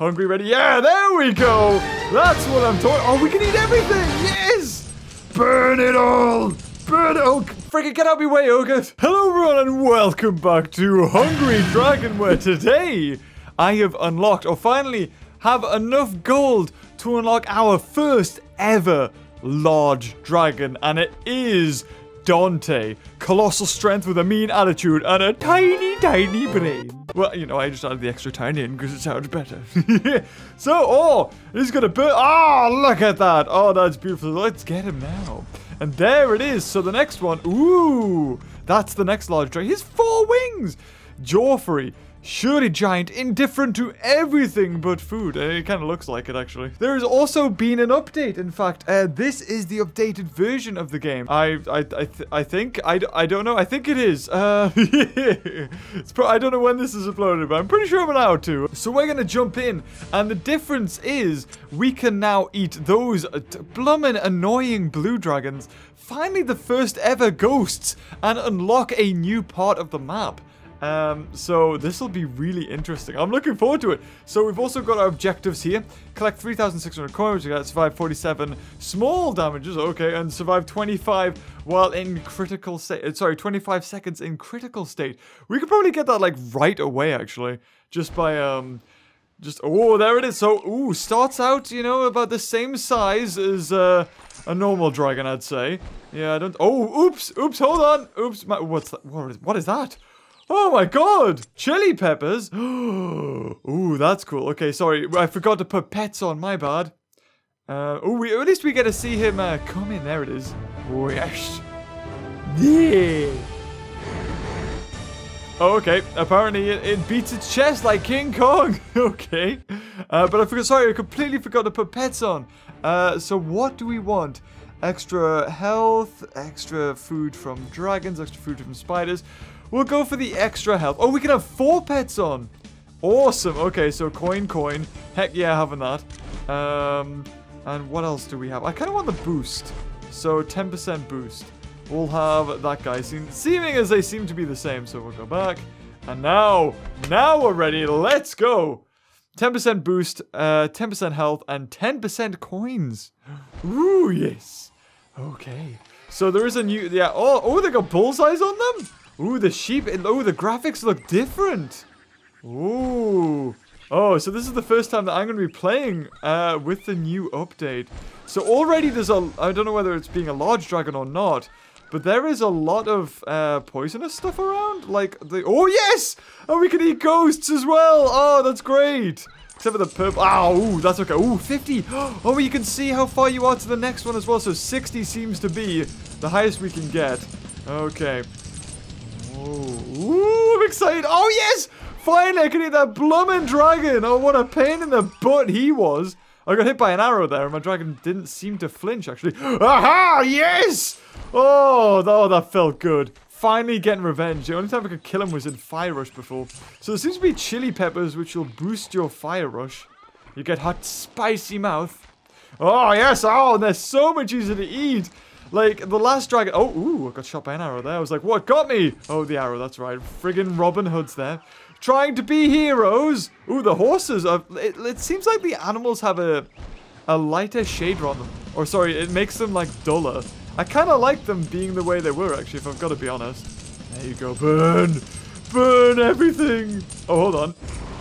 Hungry, ready? Yeah, there we go. That's what I'm talking. Oh, we can eat everything. Yes. Burn it all. Burn it. Oh, freaking get out of my way, ogres. Hello, everyone, and welcome back to Hungry Dragon, where today I have unlocked, or finally have enough gold to unlock our first ever large dragon, and it is Dante. Colossal strength with a mean attitude and a tiny, tiny brain. Well, you know, I just added the extra tiny in because it sounds better. so, oh, he's gonna burn. Oh, ah, look at that. Oh, that's beautiful. Let's get him now. And there it is. So the next one. Ooh, that's the next large dragon. He has four wings. Joffrey. Surely giant, indifferent to everything but food. Uh, it kind of looks like it, actually. There has also been an update, in fact. Uh, this is the updated version of the game. I I, I, th I think, I, I don't know, I think it is. Uh, I don't know when this is uploaded, but I'm pretty sure I'm allowed to. So we're going to jump in, and the difference is we can now eat those uh, blummin' annoying blue dragons, finally the first ever ghosts, and unlock a new part of the map. Um, so this will be really interesting. I'm looking forward to it. So we've also got our objectives here. Collect 3,600 coins. We got survive 47 small damages. Okay, and survive 25 while in critical state. Uh, sorry, 25 seconds in critical state. We could probably get that like right away, actually, just by um. Just, oh, there it is. So, ooh, starts out, you know, about the same size as uh, a normal dragon, I'd say. Yeah, I don't, oh, oops, oops, hold on. Oops, my, what's that? What is, what is that? Oh my god! Chili peppers? Ooh, that's cool. Okay, sorry. I forgot to put pets on. My bad. Uh, oh, we, at least we get to see him uh, come in. There it is. Oh, yes. Yeah. Oh, okay. Apparently it, it, beats its chest like King Kong. okay. Uh, but I forgot, sorry, I completely forgot to put pets on. Uh, so what do we want? Extra health, extra food from dragons, extra food from spiders. We'll go for the extra health. Oh, we can have four pets on. Awesome. Okay, so coin, coin. Heck yeah, having that. Um, and what else do we have? I kind of want the boost. So 10% boost. We'll have that guy, seem, seeming as they seem to be the same. So we'll go back. And now, now we're ready. Let's go. 10% boost, 10% uh, health, and 10% coins. Ooh, yes. Okay. So there is a new, yeah. Oh, oh, they got bullseyes on them? Ooh, the sheep. Oh, the graphics look different. Ooh. Oh, so this is the first time that I'm going to be playing uh, with the new update. So already there's a... I don't know whether it's being a large dragon or not. But there is a lot of uh, poisonous stuff around. Like the... Oh, yes! Oh, we can eat ghosts as well. Oh, that's great. Except for the purple. Oh, ooh, that's okay. Ooh, 50. Oh, you can see how far you are to the next one as well. So 60 seems to be the highest we can get. Okay. Ooh, I'm excited. Oh, yes! Finally, I can hit that bloomin' dragon. Oh, what a pain in the butt he was. I got hit by an arrow there, and my dragon didn't seem to flinch, actually. Aha! Yes! Oh, oh, that felt good. Finally getting revenge. The only time I could kill him was in Fire Rush before. So there seems to be chili peppers, which will boost your Fire Rush. You get hot, spicy mouth. Oh, yes! Oh, they're so much easier to eat. Like, the last dragon... Oh, ooh, I got shot by an arrow there. I was like, what got me? Oh, the arrow, that's right. Friggin' Robin Hood's there. Trying to be heroes. Ooh, the horses. Are, it, it seems like the animals have a, a lighter shade on them. Or, sorry, it makes them, like, duller. I kind of like them being the way they were, actually, if I've got to be honest. There you go. Burn. Burn everything. Oh, hold on.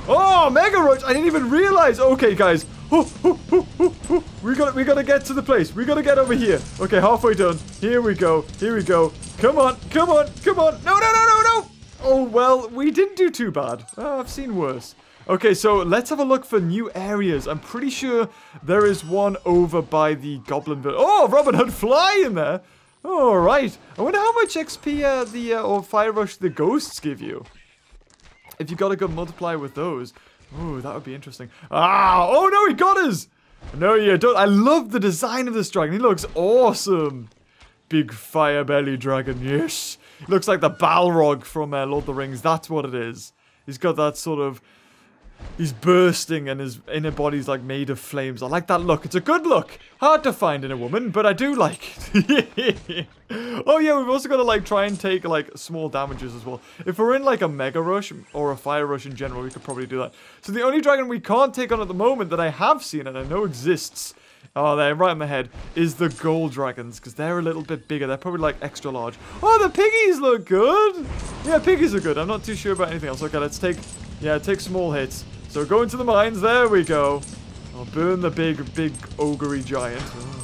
Oh, Mega Rush. I didn't even realize. Okay, guys. We got we gotta get to the place. We gotta get over here. Okay, halfway done. Here we go. Here we go. Come on, come on, come on. No, no, no, no, no. Oh, well, we didn't do too bad. Oh, I've seen worse. Okay, so let's have a look for new areas. I'm pretty sure there is one over by the Goblin Village. Oh, Robin Hood fly in there. All right. I wonder how much XP uh, the uh, or Fire Rush the ghosts give you. If you got a good multiplier with those. Ooh, that would be interesting. Ah! Oh no, he got us! No, you don't. I love the design of this dragon. He looks awesome. Big fire belly dragon, yes. Looks like the Balrog from uh, Lord of the Rings. That's what it is. He's got that sort of He's bursting and his inner body's like made of flames. I like that look. It's a good look. Hard to find in a woman, but I do like it. oh yeah, we've also got to like try and take like small damages as well. If we're in like a mega rush or a fire rush in general, we could probably do that. So the only dragon we can't take on at the moment that I have seen and I know exists Oh, there, right in my head, is the gold dragons, because they're a little bit bigger. They're probably, like, extra large. Oh, the piggies look good! Yeah, piggies are good. I'm not too sure about anything else. Okay, let's take, yeah, take small hits. So go into the mines. There we go. I'll burn the big, big ogre giant. Oh,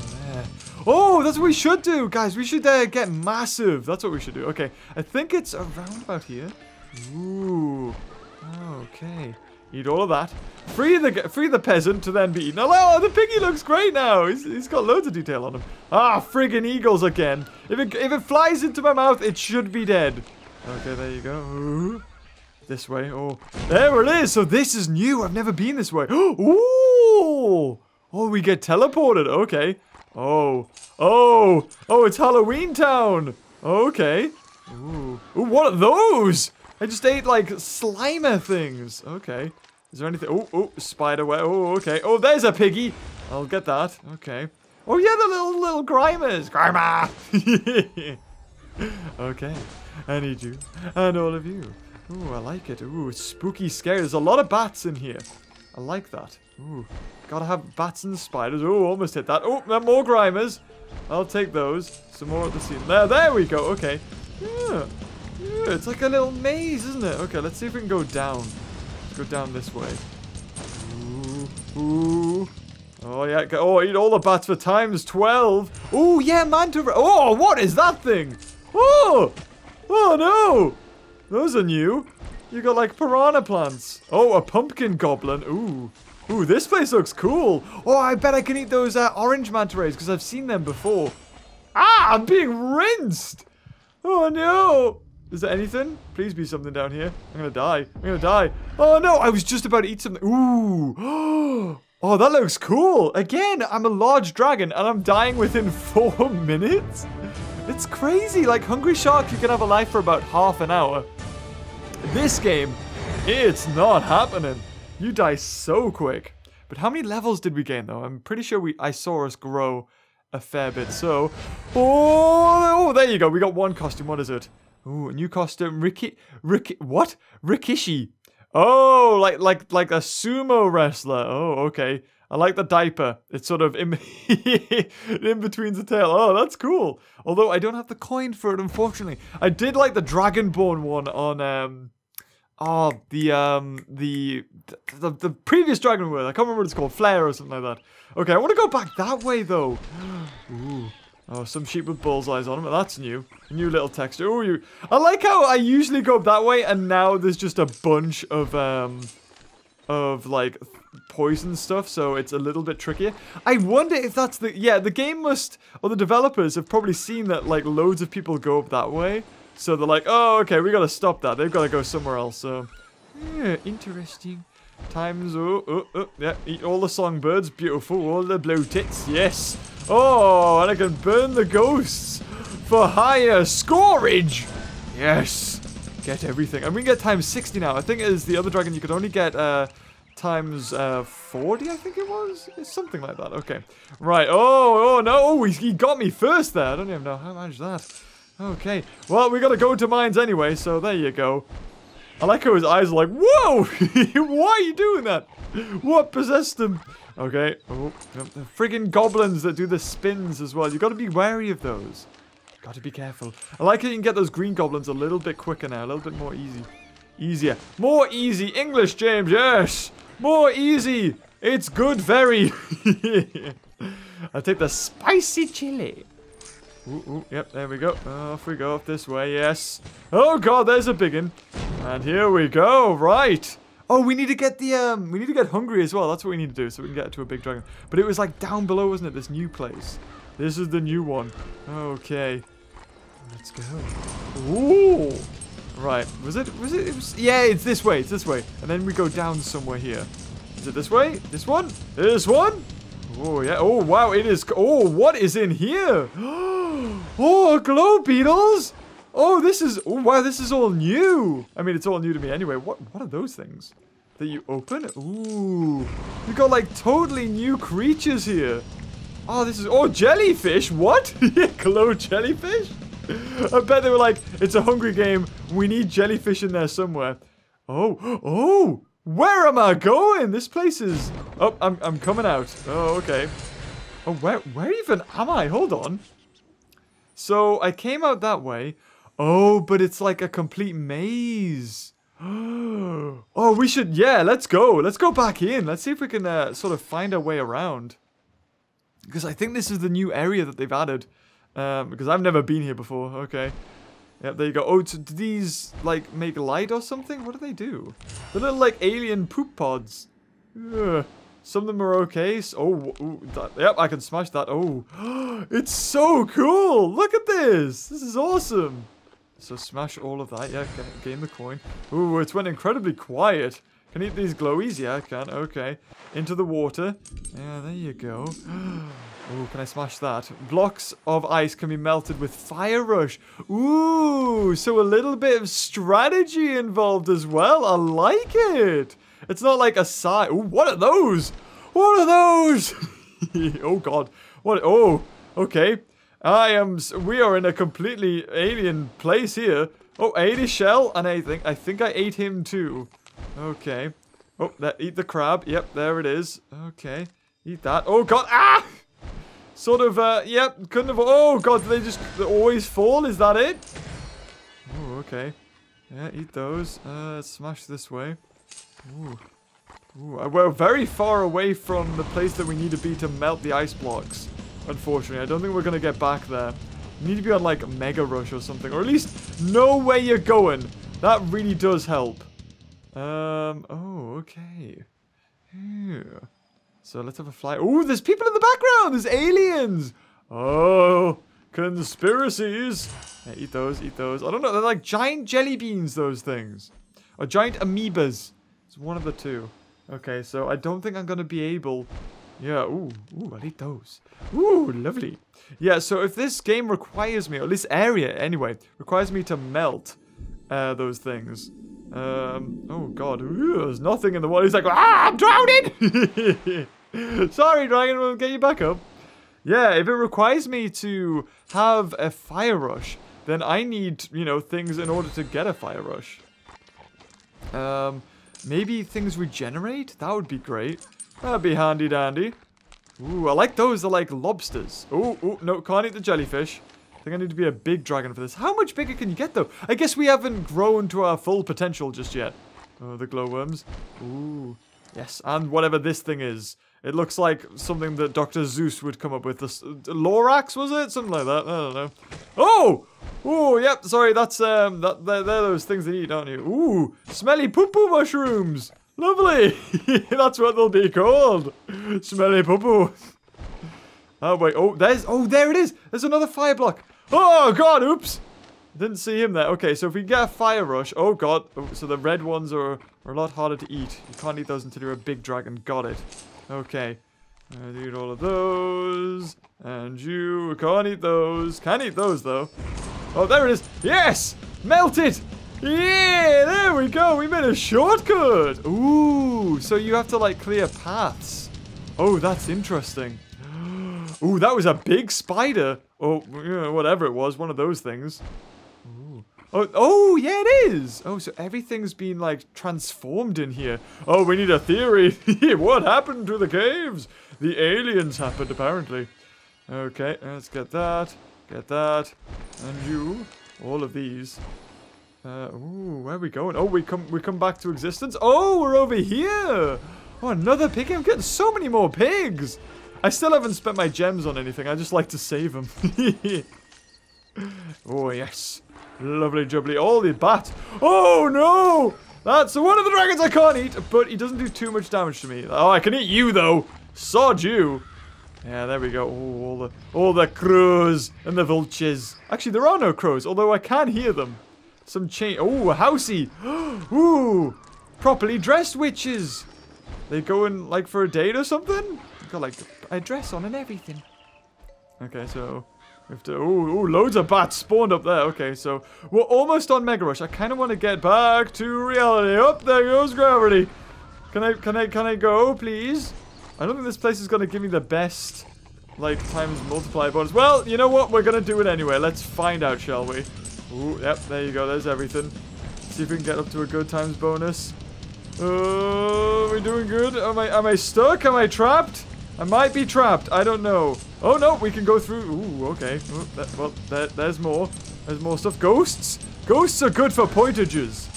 Oh, that's what we should do, guys. We should uh, get massive. That's what we should do. Okay, I think it's around about here. Ooh. Okay. Eat all of that. Free the free the peasant to then be eaten. Oh, the piggy looks great now. He's, he's got loads of detail on him. Ah, friggin' eagles again. If it, if it flies into my mouth, it should be dead. Okay, there you go. Ooh. This way. Oh, there it is. So this is new. I've never been this way. Ooh. Oh, we get teleported. Okay. Oh. Oh. Oh, it's Halloween Town. Okay. Ooh. Ooh, what are those? I just ate, like, slimer things. Okay. Is there anything? Oh, oh, spider web. Oh, okay. Oh, there's a piggy. I'll get that. Okay. Oh, yeah, the little, little Grimers. Grimer! okay. I need you. And all of you. Ooh, I like it. Ooh, it's spooky scary. There's a lot of bats in here. I like that. Ooh, gotta have bats and spiders. Ooh, almost hit that. Oh, more Grimers. I'll take those. Some more at the scene. There, there we go. Okay. Yeah. Yeah, it's like a little maze, isn't it? Okay, let's see if we can go down. Let's go down this way. Ooh, ooh. Oh, yeah. Oh, eat all the bats for times 12. Oh, yeah, manta. Oh, what is that thing? Oh, oh, no. Those are new. You got like piranha plants. Oh, a pumpkin goblin. Ooh. Ooh, this place looks cool. Oh, I bet I can eat those uh, orange manta rays because I've seen them before. Ah, I'm being rinsed. Oh, no. Is there anything? Please be something down here. I'm gonna die. I'm gonna die. Oh, no. I was just about to eat something. Ooh. Oh, that looks cool. Again, I'm a large dragon and I'm dying within four minutes. It's crazy. Like Hungry Shark, you can have a life for about half an hour. This game, it's not happening. You die so quick. But how many levels did we gain though? I'm pretty sure we I saw us grow a fair bit. So, oh, oh, there you go. We got one costume. What is it? Ooh, a new costume. Riki, Riki, what? Rikishi. Oh, like like like a sumo wrestler. Oh, okay. I like the diaper. It's sort of in, in between the tail. Oh, that's cool. Although I don't have the coin for it, unfortunately. I did like the Dragonborn one on um oh the um the the, the previous Dragon World. I can't remember what it's called, Flare or something like that. Okay, I want to go back that way though. Ooh. Oh, some sheep with bullseyes on them. That's new. New little texture. Oh, you. I like how I usually go that way, and now there's just a bunch of um, of like poison stuff, so it's a little bit trickier. I wonder if that's the yeah. The game must or the developers have probably seen that like loads of people go up that way, so they're like, oh, okay, we gotta stop that. They've got to go somewhere else. So, yeah, interesting. Times, oh, oh, oh, yeah, eat all the songbirds, beautiful, all the blue tits, yes. Oh, and I can burn the ghosts for higher scorage. Yes. Get everything. And we can get times 60 now. I think as the other dragon, you could only get uh, times uh, 40, I think it was? It's something like that. Okay. Right. Oh, oh, no. Oh, he, he got me first there. I don't even know how I managed that. Okay. Well, we got to go to mines anyway, so there you go. I like how his eyes are like, whoa! Why are you doing that? What possessed him? Okay. Oh, the friggin' goblins that do the spins as well. You got to be wary of those. Got to be careful. I like how you can get those green goblins a little bit quicker now. A little bit more easy. Easier. More easy. English, James. Yes. More easy. It's good very. I'll take the spicy chili. Ooh, ooh, yep, there we go. Off we go, up this way, yes. Oh god, there's a big one. And here we go, right. Oh, we need to get the, um, we need to get hungry as well. That's what we need to do so we can get to a big dragon. But it was like down below, wasn't it? This new place. This is the new one. Okay. Let's go. Ooh. Right. Was it, was it, it was, yeah, it's this way. It's this way. And then we go down somewhere here. Is it this way? This one? This one? Oh, yeah. Oh, wow. It is. Oh, what is in here? Oh, glow beetles. Oh, this is, oh, wow, this is all new. I mean, it's all new to me anyway. What, what are those things? that you open. Ooh. We got like totally new creatures here. Oh, this is... Oh, jellyfish. What? Glow jellyfish? I bet they were like, it's a hungry game. We need jellyfish in there somewhere. Oh, oh, where am I going? This place is... Oh, I'm, I'm coming out. Oh, okay. Oh, where, where even am I? Hold on. So, I came out that way. Oh, but it's like a complete maze. oh, we should... Yeah, let's go. Let's go back in. Let's see if we can uh, sort of find our way around. Because I think this is the new area that they've added. Um, because I've never been here before. Okay. Yep, there you go. Oh, do these, like, make light or something? What do they do? The little, like, alien poop pods. Ugh. Some of them are okay. So, oh, ooh, that, yep, I can smash that. Oh, it's so cool. Look at this. This is awesome. So smash all of that. Yeah, gain the coin. Ooh, it's went incredibly quiet. Can I eat these glowies? Yeah, I can. Okay. Into the water. Yeah, there you go. Ooh, can I smash that? Blocks of ice can be melted with Fire Rush. Ooh, so a little bit of strategy involved as well. I like it. It's not like a side. Ooh, what are those? What are those? oh, God. What? Oh, okay. I am... We are in a completely alien place here. Oh, I ate a shell, and I think, I think I ate him too. Okay. Oh, that, eat the crab. Yep, there it is. Okay. Eat that. Oh, God. Ah! Sort of, uh, yep, couldn't have... Oh, God, they just always fall? Is that it? Oh, okay. Yeah, eat those. Uh, smash this way. Ooh. Ooh, uh, we're very far away from the place that we need to be to melt the ice blocks. Unfortunately, I don't think we're going to get back there. We need to be on, like, Mega Rush or something. Or at least know where you're going. That really does help. Um, oh, okay. Yeah. So let's have a fly. Oh, there's people in the background! There's aliens! Oh, conspiracies! Yeah, eat those, eat those. I don't know, they're like giant jelly beans, those things. Or giant amoebas. It's one of the two. Okay, so I don't think I'm going to be able... Yeah, ooh, ooh, I'll eat those. Ooh, lovely. Yeah, so if this game requires me, or this area anyway, requires me to melt uh, those things, um, oh god, Ooh, there's nothing in the water. He's like, ah, I'm drowning! Sorry, dragon, we'll get you back up. Yeah, if it requires me to have a fire rush, then I need, you know, things in order to get a fire rush. Um, maybe things regenerate? That would be great. That'd be handy dandy. Ooh, I like those. They're like lobsters. Ooh, ooh, no, can't eat the jellyfish. I think I need to be a big dragon for this. How much bigger can you get, though? I guess we haven't grown to our full potential just yet. Oh, the glowworms. Ooh. Yes, and whatever this thing is. It looks like something that Dr. Seuss would come up with. This, uh, Lorax, was it? Something like that. I don't know. Oh! Oh, yep, sorry, that's, um, that, they're, they're those things they eat, aren't you? Ooh, smelly poo-poo mushrooms! Lovely! that's what they'll be called! Smelly poo-poo. Oh, wait. Oh, there's... Oh, there it is. There's another fire block. Oh, God. Oops. Didn't see him there. Okay, so if we get a fire rush... Oh, God. So the red ones are, are a lot harder to eat. You can't eat those until you're a big dragon. Got it. Okay. I eat all of those. And you can't eat those. Can eat those, though. Oh, there it is. Yes! Melted! Yeah, there we go. We made a shortcut. Ooh, so you have to, like, clear paths. Oh, that's interesting. Ooh, that was a big spider. Or whatever it was, one of those things. Ooh. Oh, oh, yeah, it is. Oh, so everything's been, like, transformed in here. Oh, we need a theory. what happened to the caves? The aliens happened, apparently. Okay, let's get that. Get that. And you. All of these. Uh, ooh, where are we going? Oh, we come we come back to existence. Oh, we're over here. Oh, another pig. I'm getting so many more pigs. I still haven't spent my gems on anything. I just like to save them. oh, yes. Lovely jubbly. All the bat. Oh, no! That's one of the dragons I can't eat, but he doesn't do too much damage to me. Oh, I can eat you, though. Sod you. Yeah, there we go. Oh, all the, all the crows and the vultures. Actually, there are no crows, although I can hear them. Some chain. Oh, a housey. Ooh, properly dressed witches. They going, like, for a date or something? Got, like, a dress on and everything. Okay, so we have to. Oh, loads of bats spawned up there. Okay, so we're almost on Mega Rush. I kind of want to get back to reality. Up oh, there goes gravity. Can I, can I, can I go, please? I don't think this place is going to give me the best, like, times multiplier bonus. Well, you know what? We're going to do it anyway. Let's find out, shall we? Ooh, yep, there you go. There's everything. See if we can get up to a good times bonus. Uh, are we doing good? Am I, am I stuck? Am I trapped? I might be trapped. I don't know. Oh, no, we can go through. Ooh, okay. Ooh, that, well, there, there's more. There's more stuff. Ghosts? Ghosts are good for pointages.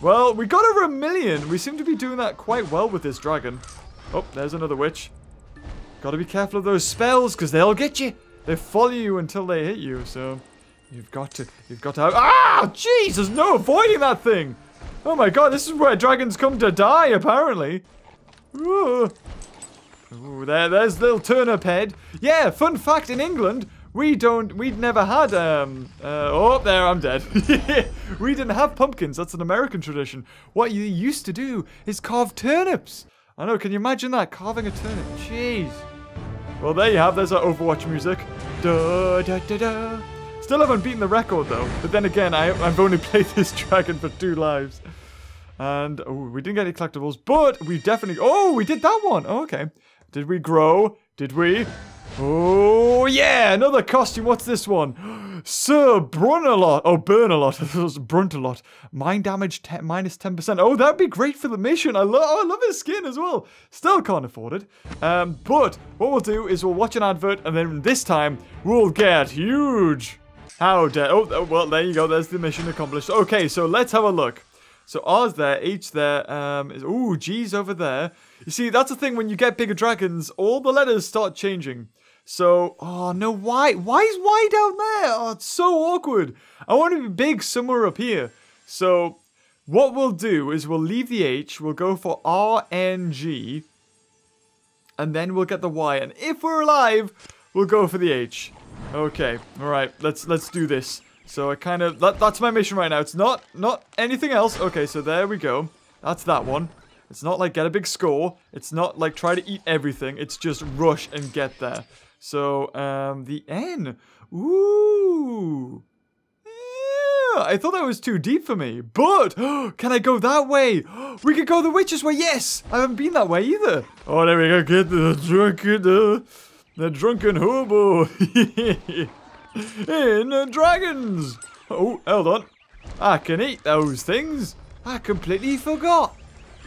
Well, we got over a million. We seem to be doing that quite well with this dragon. Oh, there's another witch. Gotta be careful of those spells, because they'll get you. They follow you until they hit you, so... You've got to, you've got to have... Ah! Jesus, no avoiding that thing! Oh my god, this is where dragons come to die, apparently. Ooh. Ooh, there, there's little turnip head. Yeah, fun fact, in England, we don't, we'd never had, um, uh, oh, there, I'm dead. we didn't have pumpkins. That's an American tradition. What you used to do is carve turnips. I know, can you imagine that? Carving a turnip. Jeez. Well, there you have, there's our Overwatch music. Da, da, da, da. Still haven't beaten the record, though. But then again, I, I've only played this dragon for two lives. And, oh, we didn't get any collectibles, but we definitely, oh, we did that one. Oh, okay. Did we grow? Did we? Oh, yeah, another costume. What's this one? Sir Brunalot. Oh, Burnalot. Bruntalot. Mind damage minus 10%. Oh, that'd be great for the mission. I, lo oh, I love his skin as well. Still can't afford it. Um, but what we'll do is we'll watch an advert, and then this time we'll get huge. How dare... Oh, oh, well, there you go. There's the mission accomplished. Okay, so let's have a look. So R's there, H there, um, is, ooh, G's over there. You see, that's the thing, when you get bigger dragons, all the letters start changing. So, oh no, why? Why is Y down there? Oh, it's so awkward. I want to be big somewhere up here. So, what we'll do is we'll leave the H, we'll go for RNG, and then we'll get the Y. And if we're alive, we'll go for the H. Okay, alright, let's let's do this. So I kind of, that, that's my mission right now. It's not, not anything else. Okay, so there we go. That's that one. It's not like get a big score. It's not like try to eat everything. It's just rush and get there. So, um, the N. Ooh. Yeah, I thought that was too deep for me. But, can I go that way? We could go the witch's way. Yes. I haven't been that way either. Oh, there we go. Get the drunken, uh, the drunken hobo. In dragons. Oh, hold on. I can eat those things. I completely forgot.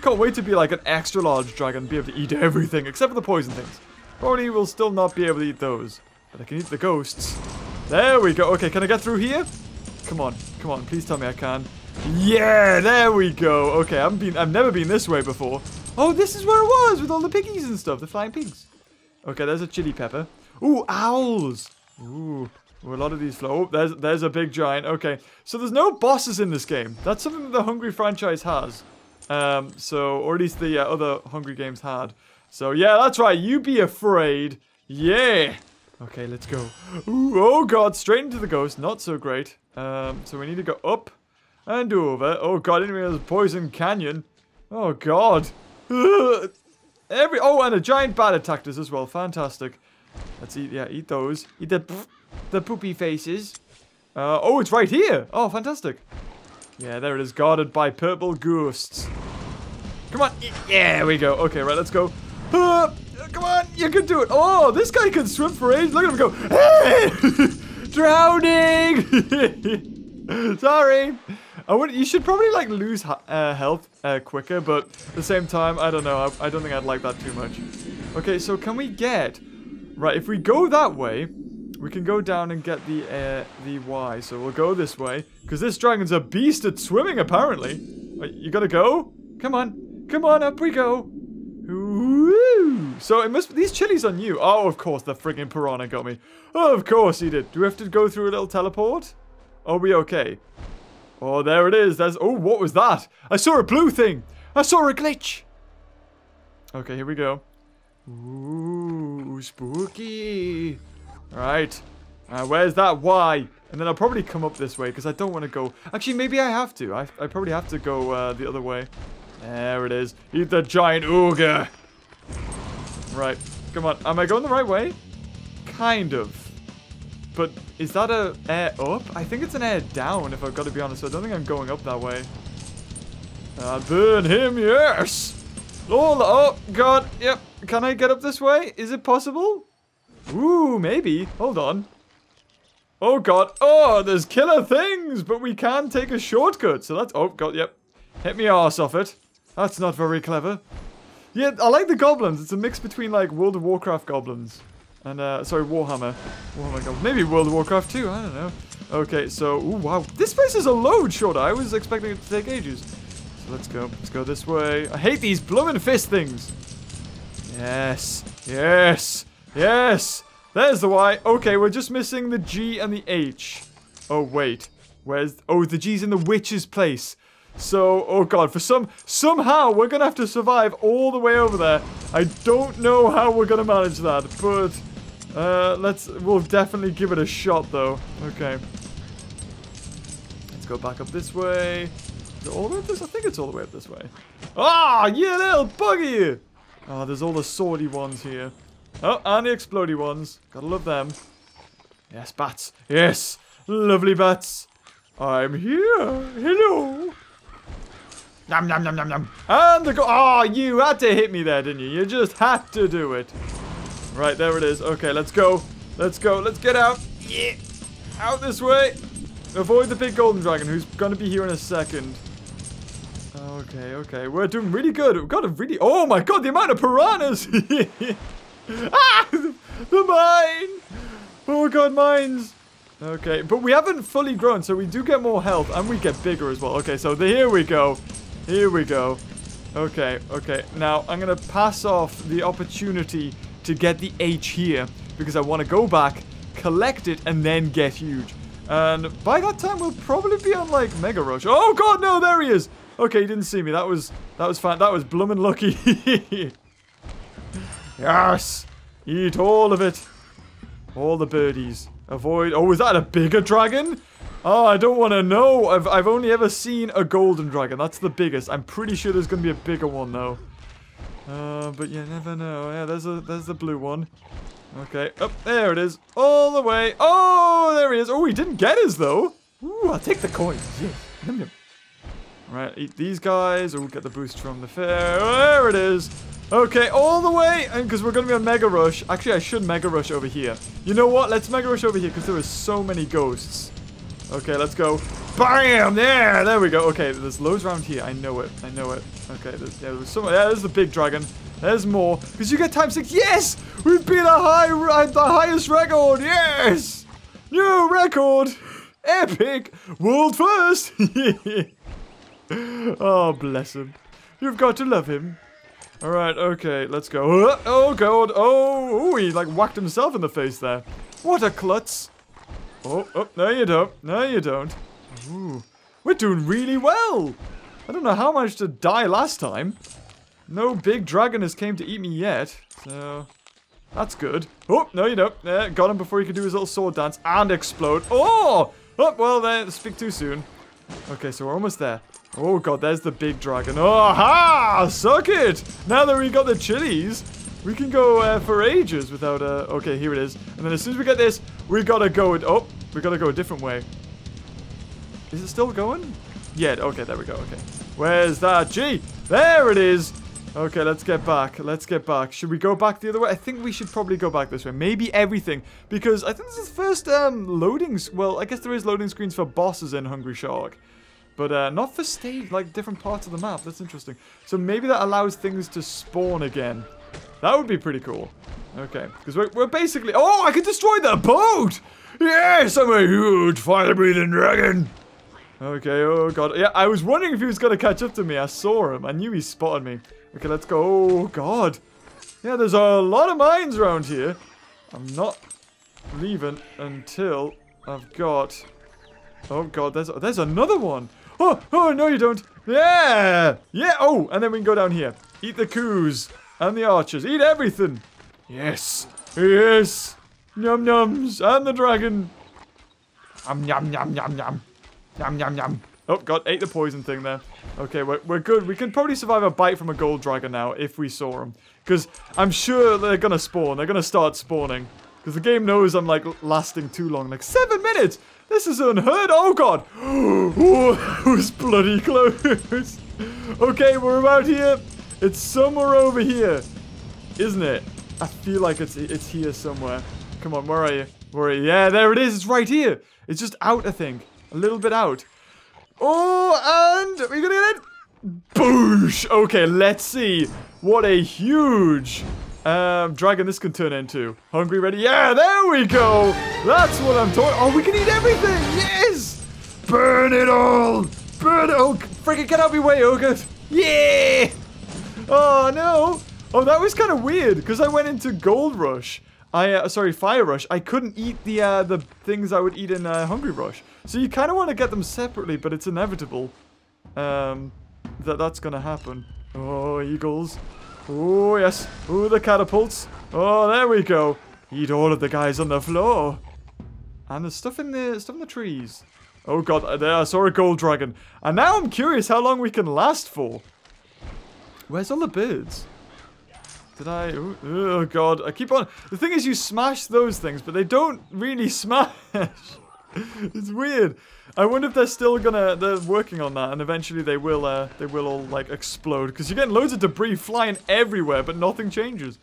Can't wait to be like an extra large dragon, be able to eat everything except for the poison things. Probably will still not be able to eat those. But I can eat the ghosts. There we go. Okay, can I get through here? Come on. Come on. Please tell me I can. Yeah, there we go. Okay, I've been I've never been this way before. Oh, this is where it was with all the piggies and stuff, the flying pigs. Okay, there's a chili pepper. Ooh, owls. Ooh. Ooh, a lot of these flow. Oh, there's there's a big giant. Okay, so there's no bosses in this game. That's something that the Hungry franchise has. Um, so or at least the uh, other Hungry games had. So yeah, that's right. You be afraid. Yeah. Okay, let's go. Ooh, oh god, straight into the ghost. Not so great. Um, so we need to go up and over. Oh god, I didn't Poison Canyon. Oh god. Every oh, and a giant bat attacked us as well. Fantastic. Let's eat. Yeah, eat those. Eat the the poopy faces. Uh, oh, it's right here. Oh, fantastic. Yeah, there it is, guarded by purple ghosts. Come on. Yeah, we go. Okay, right, let's go. Uh, come on, you can do it. Oh, this guy can swim for ages. Look at him go. Hey! Drowning! Sorry. I would. You should probably like lose uh, health uh, quicker, but at the same time, I don't know. I, I don't think I'd like that too much. Okay, so can we get right? If we go that way, we can go down and get the uh, the Y. So we'll go this way because this dragon's a beast at swimming. Apparently, you gotta go. Come on, come on, up we go. Ooh. So it must be, these chilies on you. Oh, of course, the friggin' piranha got me. Oh, of course he did. Do we have to go through a little teleport? Are we okay? Oh, there it is. There's. Oh, what was that? I saw a blue thing. I saw a glitch. Okay, here we go. Ooh, spooky. All right. Uh, where's that Y? And then I'll probably come up this way because I don't want to go. Actually, maybe I have to. I, I probably have to go uh, the other way. There it is. Eat the giant ogre. Right. Come on. Am I going the right way? Kind of. But is that a air up? I think it's an air down, if I've got to be honest. I don't think I'm going up that way. Uh, burn him, yes! Oh, oh, God. Yep. Can I get up this way? Is it possible? Ooh, maybe. Hold on. Oh, God. Oh, there's killer things, but we can take a shortcut. So that's... Oh, God, yep. Hit me arse off it. That's not very clever. Yeah, I like the goblins. It's a mix between, like, World of Warcraft goblins. And, uh, sorry, Warhammer. Warhammer goblins. Maybe World of Warcraft too. I don't know. Okay, so... Ooh, wow. This place is a load shorter. I was expecting it to take ages. So let's go. Let's go this way. I hate these blooming fist things. Yes. Yes. Yes. There's the Y. Okay, we're just missing the G and the H. Oh, wait. Where's... Oh, the G's in the witch's place. So, oh god, for some... Somehow, we're gonna have to survive all the way over there. I don't know how we're gonna manage that, but... Uh, let's... We'll definitely give it a shot, though. Okay. Let's go back up this way. All the way up this? I think it's all the way up this way. Ah, you little buggy! Oh, there's all the swordy ones here. Oh, and the explody ones. Gotta love them. Yes, bats. Yes! Lovely bats. I'm here. Hello. Yum, yum, yum, yum, yum. And the go- Oh, you had to hit me there, didn't you? You just had to do it. Right, there it is. Okay, let's go. Let's go. Let's get out. Yeah. Out this way. Avoid the big golden dragon, who's going to be here in a second. Okay, okay. We're doing really good. We've got a really... Oh my god, the amount of piranhas! ah! The mine! Oh god, mines! Okay, but we haven't fully grown, so we do get more health, and we get bigger as well. Okay, so the, here we go. Here we go. Okay, okay. Now, I'm going to pass off the opportunity to get the H here, because I want to go back, collect it, and then get huge. And by that time, we'll probably be on, like, Mega Rush. Oh, God, no, there he is! Okay, he didn't see me. That was, that was fine. That was bloomin' lucky. yes! Eat all of it. All the birdies. Avoid... Oh, is that a bigger dragon? Oh, I don't want to know. I've, I've only ever seen a golden dragon. That's the biggest. I'm pretty sure there's going to be a bigger one, though. Uh, but you never know. Yeah, there's a there's the blue one. Okay. Up oh, there it is. All the way. Oh, there he is. Oh, he didn't get us, though. Ooh, I'll take the coins. Yum, yum. Right, eat these guys. We'll get the boost from the fair. There it is. Okay, all the way, and because we're going to be on Mega Rush. Actually, I should Mega Rush over here. You know what? Let's Mega Rush over here, because there are so many ghosts. Okay, let's go. Bam! There! There we go. Okay, there's loads around here. I know it. I know it. Okay, there's, yeah, there's, yeah, there's the big dragon. There's more. Because you get time six. Yes! We've beat a high, the highest record. Yes! New record. Epic. World first. oh, bless him. You've got to love him. All right, okay, let's go. Oh, God. Oh, ooh, he like whacked himself in the face there. What a klutz. Oh, oh, no you don't. No you don't. Ooh, we're doing really well. I don't know how much to die last time. No big dragon has came to eat me yet, so that's good. Oh, no you don't. Yeah, got him before he could do his little sword dance and explode. Oh! Oh, well, then, speak too soon. Okay, so we're almost there. Oh god, there's the big dragon. Oh, ha! Suck it! Now that we got the chilies, we can go uh, for ages without, uh... Okay, here it is. And then as soon as we get this, we gotta go... Oh, we gotta go a different way. Is it still going? Yeah, okay, there we go, okay. Where's that G? There it is! Okay, let's get back. Let's get back. Should we go back the other way? I think we should probably go back this way. Maybe everything. Because I think this is the first um, loading... Well, I guess there is loading screens for bosses in Hungry Shark. But uh, not for stage, like different parts of the map. That's interesting. So maybe that allows things to spawn again. That would be pretty cool. Okay, because we're, we're basically... Oh, I can destroy the boat! Yes, I'm a huge fire-breathing dragon! Okay, oh god. Yeah, I was wondering if he was going to catch up to me. I saw him. I knew he spotted me. Okay, let's go. Oh, god. Yeah, there's a lot of mines around here. I'm not leaving until I've got... Oh god, there's there's another one. Oh, oh, no you don't. Yeah. Yeah. Oh, and then we can go down here. Eat the coos and the archers. Eat everything. Yes. Yes. Yum yums. And the dragon. Yum yum yum yum yum. Yum yum yum. Oh, God, ate the poison thing there. Okay, we're, we're good. We can probably survive a bite from a gold dragon now if we saw them. Because I'm sure they're going to spawn. They're going to start spawning. Because the game knows I'm, like, lasting too long. Like, seven minutes! This is unheard Oh, God. Oh, it was bloody close. okay, we're about here. It's somewhere over here. Isn't it? I feel like it's it's here somewhere. Come on, where are you? Where are you? Yeah, there it is. It's right here. It's just out, I think. A little bit out. Oh, and we're gonna get it. Boosh. Okay, let's see what a huge um, dragon this can turn into. Hungry, ready? Yeah, there we go. That's what I'm talking. Oh, we can eat everything. Yes. Burn it all. Burn it. Oh, freaking get out of my way, Ogre. Yeah. Oh, no. Oh, that was kind of weird because I went into Gold Rush. I, uh, sorry, Fire Rush. I couldn't eat the, uh, the things I would eat in uh, Hungry Rush. So you kind of want to get them separately, but it's inevitable um, that that's to happen. Oh, eagles. Oh, yes. Oh, the catapults. Oh, there we go. Eat all of the guys on the floor. And there's stuff in the stuff in the trees. Oh god, uh, there I saw a gold dragon. And now I'm curious how long we can last for. Where's all the birds? Did I? Oh, oh god, I keep on. The thing is, you smash those things, but they don't really smash. it's weird. I wonder if they're still gonna, they're working on that, and eventually they will, uh, they will all, like, explode. Because you're getting loads of debris flying everywhere, but nothing changes.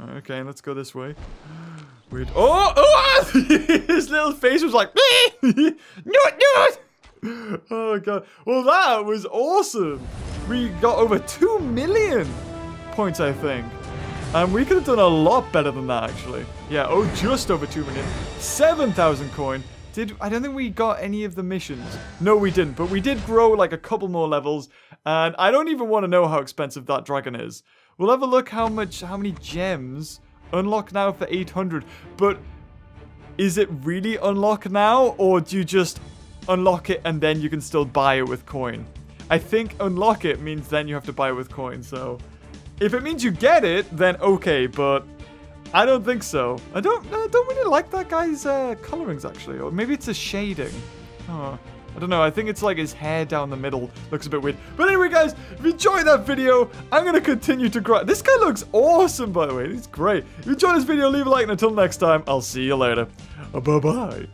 Okay, let's go this way. Weird. Oh, oh! His little face was like, no, no! Oh, God. Well, that was awesome. We got over 2 million points, I think. And we could have done a lot better than that, actually. Yeah, oh, just over 2 million. 7,000 coin. Did I don't think we got any of the missions. No, we didn't. But we did grow like a couple more levels. And I don't even want to know how expensive that dragon is. We'll have a look how much, how many gems unlock now for 800. But is it really unlock now? Or do you just unlock it and then you can still buy it with coin? I think unlock it means then you have to buy it with coin. So if it means you get it, then okay. But I don't think so. I don't I don't really like that guy's uh, colorings, actually. Or maybe it's a shading. I don't know. I think it's like his hair down the middle looks a bit weird. But anyway, guys, if you enjoyed that video, I'm going to continue to grow. This guy looks awesome, by the way. He's great. If you enjoyed this video, leave a like. And until next time, I'll see you later. Bye-bye.